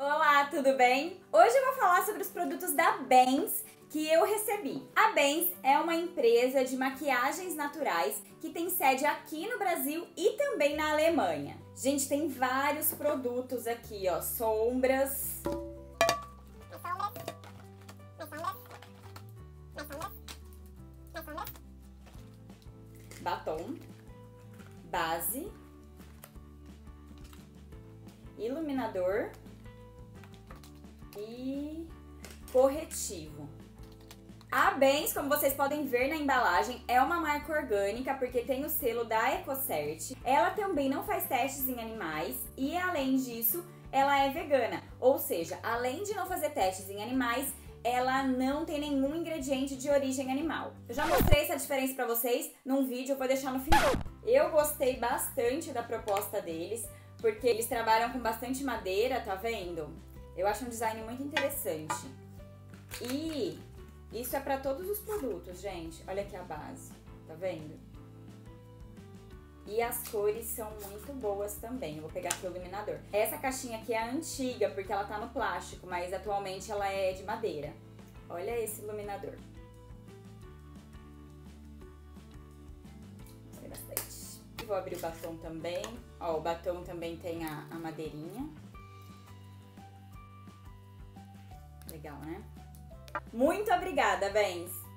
Olá, tudo bem? Hoje eu vou falar sobre os produtos da Benz que eu recebi. A Benz é uma empresa de maquiagens naturais que tem sede aqui no Brasil e também na Alemanha. Gente, tem vários produtos aqui, ó, sombras. Batom, base, iluminador e corretivo. A Bens, como vocês podem ver na embalagem, é uma marca orgânica porque tem o selo da EcoCert. Ela também não faz testes em animais e, além disso, ela é vegana. Ou seja, além de não fazer testes em animais, ela não tem nenhum ingrediente de origem animal. Eu já mostrei essa diferença para vocês num vídeo, eu vou deixar no final. Eu gostei bastante da proposta deles, porque eles trabalham com bastante madeira, tá vendo? Eu acho um design muito interessante. E isso é para todos os produtos, gente. Olha aqui a base, tá vendo? E as cores são muito boas também. Eu vou pegar aqui o iluminador. Essa caixinha aqui é antiga, porque ela tá no plástico, mas atualmente ela é de madeira. Olha esse iluminador. Vou abrir o batom também. Ó, o batom também tem a, a madeirinha. Legal, né? Muito obrigada, Bens!